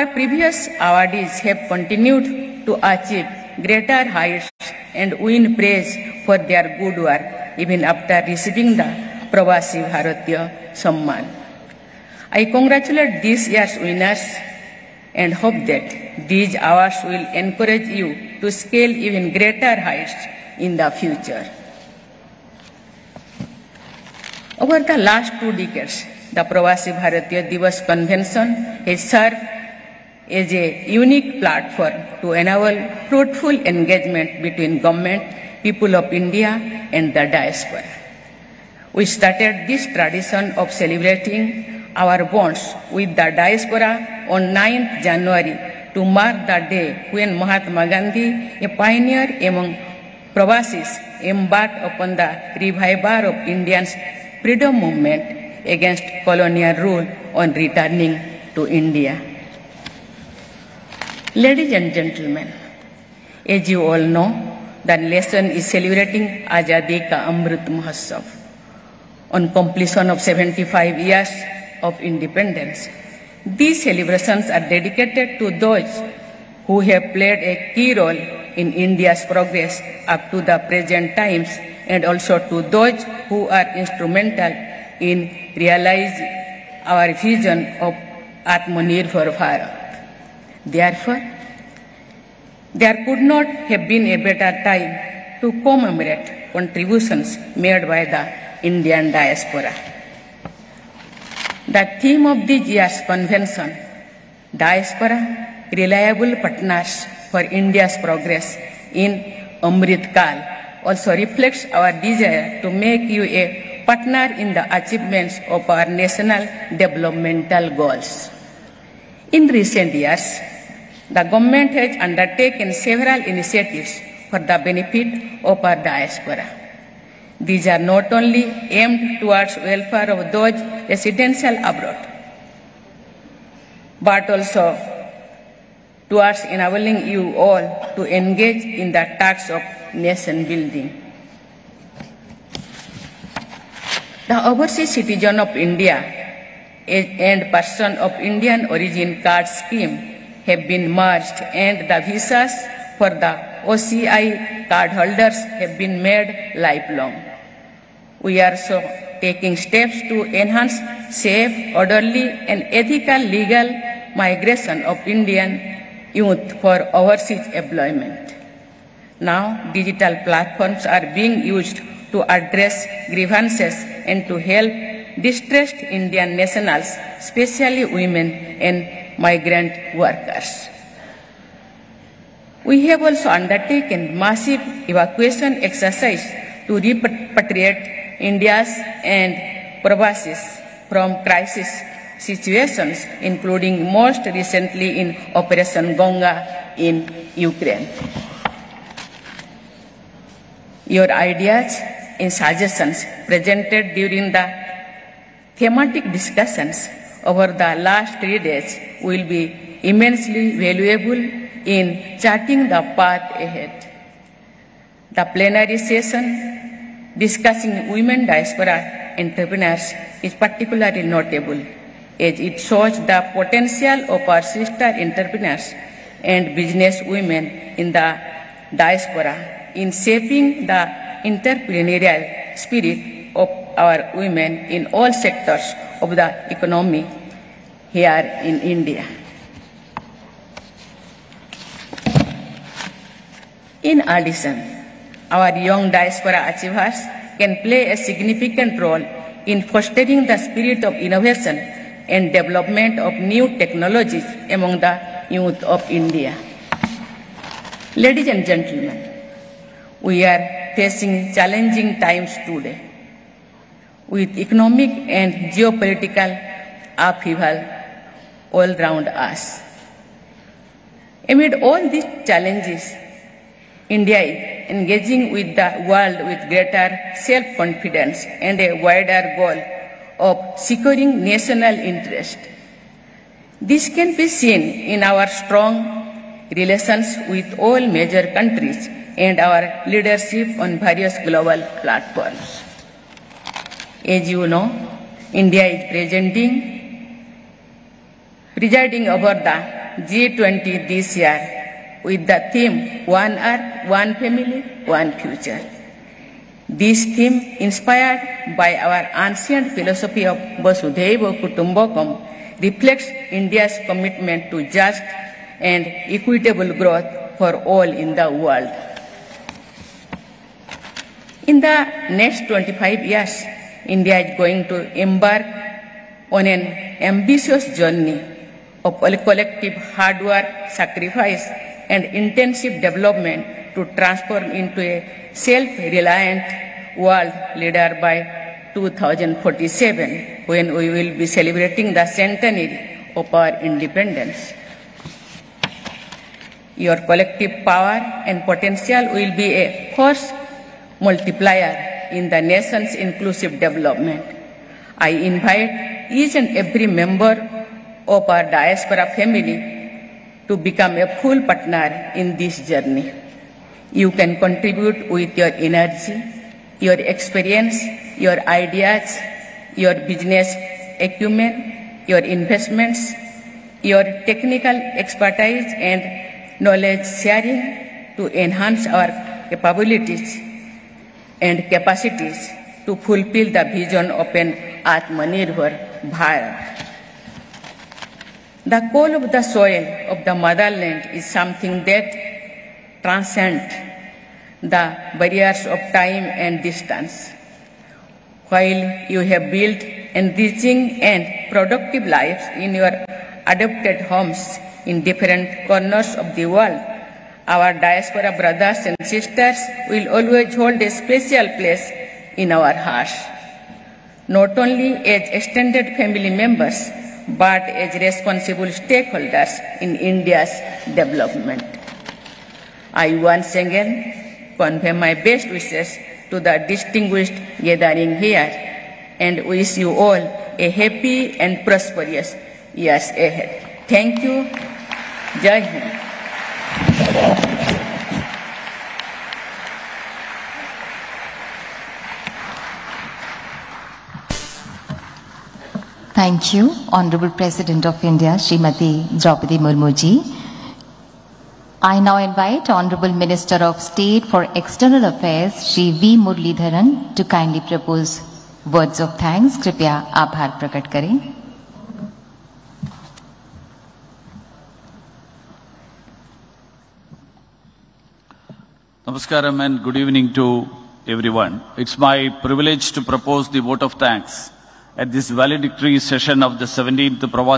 Our previous awardees have continued to achieve greater heights and win praise for their good work even after receiving the Pravasi Bharatiya Samman. I congratulate this year's winners and hope that these awards will encourage you to scale even greater heights in the future. Over the last two decades, the Pravasi Bharatiya Divas Convention has served as a unique platform to enable fruitful engagement between government, people of India, and the diaspora. We started this tradition of celebrating our bonds with the diaspora on 9th January to mark the day when Mahatma Gandhi, a pioneer among Pravasis, embarked upon the revival of Indians' freedom movement against colonial rule on returning to India. Ladies and gentlemen, as you all know, the nation is celebrating Azadi Ka Amrit Mahotsav on completion of 75 years of independence. These celebrations are dedicated to those who have played a key role in India's progress up to the present times and also to those who are instrumental in realizing our vision of Atmanirbhar Bharat. Therefore, there could not have been a better time to commemorate contributions made by the Indian diaspora. The theme of this year's convention, Diaspora, Reliable Partners for India's Progress in Amrit Kal, also reflects our desire to make you a partner in the achievements of our national developmental goals. In recent years, the government has undertaken several initiatives for the benefit of our diaspora. These are not only aimed towards welfare of those residential abroad, but also towards enabling you all to engage in the task of nation building. The overseas citizen of India and person of Indian origin card scheme have been merged and the visas for the OCI card holders have been made lifelong. We are so taking steps to enhance safe, orderly and ethical legal migration of Indian youth for overseas employment. Now, digital platforms are being used to address grievances and to help distressed Indian nationals, especially women and migrant workers. We have also undertaken massive evacuation exercise to repatriate India's and Pravasis from crisis situations, including most recently in Operation Ganga in Ukraine. Your ideas and suggestions presented during the thematic discussions over the last three days will be immensely valuable in charting the path ahead. The plenary session discussing women diaspora entrepreneurs is particularly notable as it shows the potential of our sister entrepreneurs and business women in the diaspora in shaping the entrepreneurial spirit of our women in all sectors of the economy here in India. In addition, our young diaspora achievers can play a significant role in fostering the spirit of innovation and development of new technologies among the youth of India. Ladies and gentlemen, we are facing challenging times today with economic and geopolitical upheaval all around us. Amid all these challenges, India is engaging with the world with greater self-confidence and a wider goal of securing national interest. This can be seen in our strong relations with all major countries and our leadership on various global platforms. As you know, India is presenting, presiding over the G20 this year with the theme One Earth, One Family, One Future. This theme, inspired by our ancient philosophy of Vasudhaiva Kutumbakam, reflects India's commitment to just and equitable growth for all in the world. In the next 25 years, India is going to embark on an ambitious journey of collective hard work, sacrifice, and intensive development to transform into a self-reliant world leader by 2047 when we will be celebrating the centenary of our independence. Your collective power and potential will be a force multiplier in the nation's inclusive development. I invite each and every member of our diaspora family to become a full partner in this journey. You can contribute with your energy, your experience, your ideas, your business acumen, your investments, your technical expertise and knowledge sharing to enhance our capabilities and capacities to fulfill the vision of an Atmanirbhar Bharat. The call of the soil of the motherland is something that transcends the barriers of time and distance. While you have built enriching and productive lives in your adopted homes in different corners of the world, our diaspora brothers and sisters will always hold a special place in our hearts, not only as extended family members, but as responsible stakeholders in India's development. I once again convey my best wishes to the distinguished gathering here and wish you all a happy and prosperous years ahead. Thank you. Jai Hind. Thank you, Honorable President of India, Srimati Droupadi Murmu. I now invite Honorable Minister of State for External Affairs, Shri V. Muraleedharan, to kindly propose words of thanks. Kripya Abhar प्रकट करें. Namaskaram and good evening to everyone. It's my privilege to propose the vote of thanks at this valedictory session of the 17th Pravas